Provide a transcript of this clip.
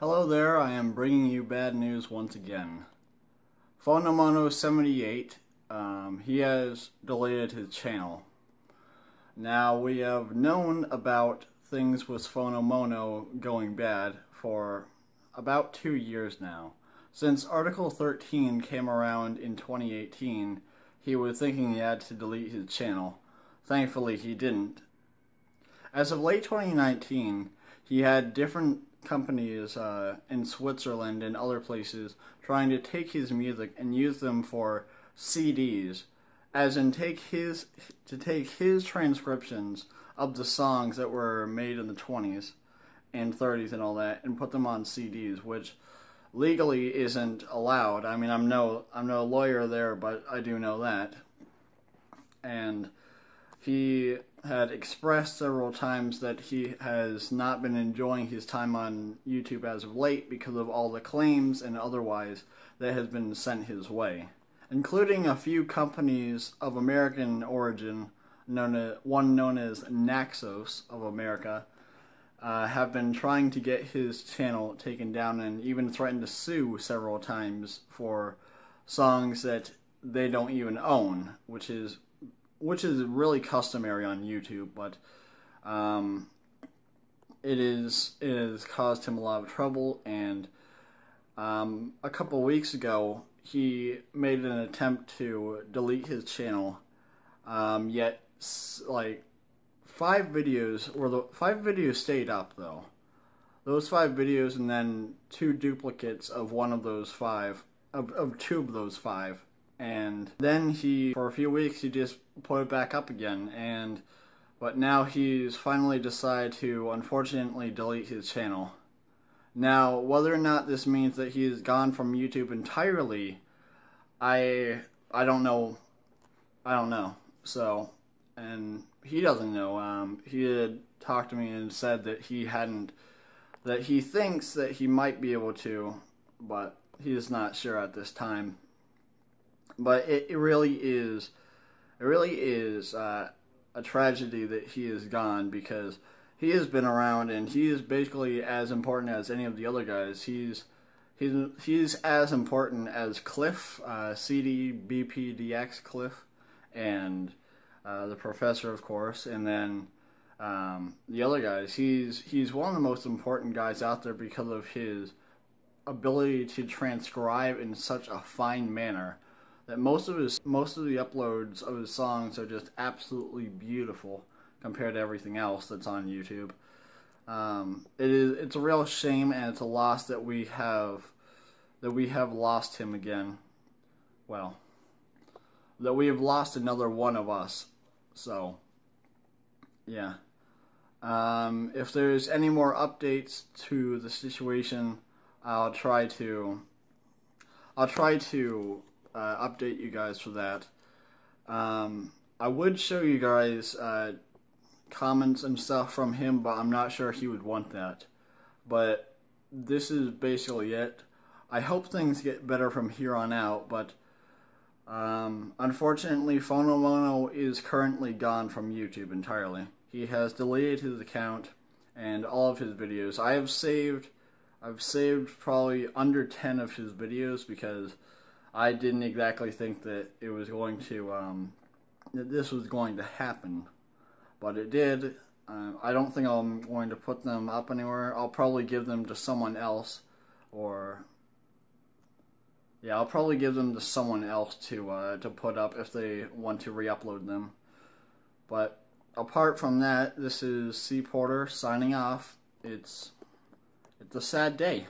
Hello there, I am bringing you bad news once again. Phonomono78, um, he has deleted his channel. Now, we have known about things with Phonomono going bad for about two years now. Since Article 13 came around in 2018, he was thinking he had to delete his channel. Thankfully, he didn't. As of late 2019, he had different companies uh, in Switzerland and other places trying to take his music and use them for CDs, as in take his to take his transcriptions of the songs that were made in the 20s and 30s and all that and put them on CDs, which legally isn't allowed. I mean, I'm no I'm no lawyer there, but I do know that. And he had expressed several times that he has not been enjoying his time on YouTube as of late because of all the claims and otherwise that has been sent his way, including a few companies of American origin, known as, one known as Naxos of America, uh, have been trying to get his channel taken down and even threatened to sue several times for songs that they don't even own, which is which is really customary on YouTube, but um, it is it has caused him a lot of trouble. And um, a couple weeks ago, he made an attempt to delete his channel. Um, yet, like five videos, or the five videos stayed up though. Those five videos, and then two duplicates of one of those five, of, of two of those five and then he for a few weeks he just put it back up again. And but now he's finally decided to unfortunately delete his channel. Now whether or not this means that he's gone from youtube entirely i i don't know. I don't know. So and he doesn't know. Um, he had talked to me and said that he hadn't that he thinks that he might be able to but he's not sure at this time but it, it really is, it really is uh, a tragedy that he is gone because he has been around and he is basically as important as any of the other guys. He's he's he's as important as Cliff, uh, CD BPDX Cliff, and uh, the professor, of course, and then um, the other guys. He's he's one of the most important guys out there because of his ability to transcribe in such a fine manner that most of his most of the uploads of his songs are just absolutely beautiful compared to everything else that's on YouTube. Um, it is it's a real shame and it's a loss that we have that we have lost him again. Well, that we have lost another one of us. So, yeah. Um, if there's any more updates to the situation, I'll try to I'll try to uh, update you guys for that. Um, I would show you guys uh, comments and stuff from him, but I'm not sure he would want that. But this is basically it. I hope things get better from here on out, but um, unfortunately, Phonomono is currently gone from YouTube entirely. He has deleted his account and all of his videos. I have saved, I've saved probably under 10 of his videos because I didn't exactly think that it was going to, um, that this was going to happen, but it did. Uh, I don't think I'm going to put them up anywhere. I'll probably give them to someone else, or yeah, I'll probably give them to someone else to uh, to put up if they want to re-upload them. But apart from that, this is C Porter signing off. It's it's a sad day.